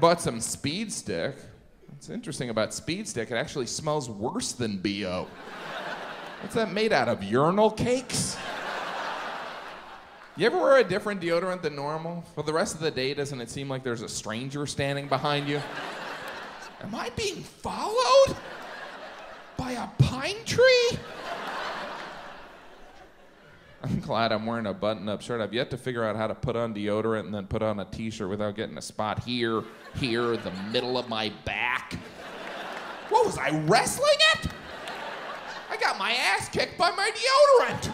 bought some Speed Stick. What's interesting about Speed Stick, it actually smells worse than BO. What's that made out of? Urinal cakes? You ever wear a different deodorant than normal? For the rest of the day, doesn't it seem like there's a stranger standing behind you? Am I being followed? By a pine tree? I'm glad I'm wearing a button up shirt. I've yet to figure out how to put on deodorant and then put on a t shirt without getting a spot here, here, the middle of my back. What was I wrestling it? I got my ass kicked by my deodorant.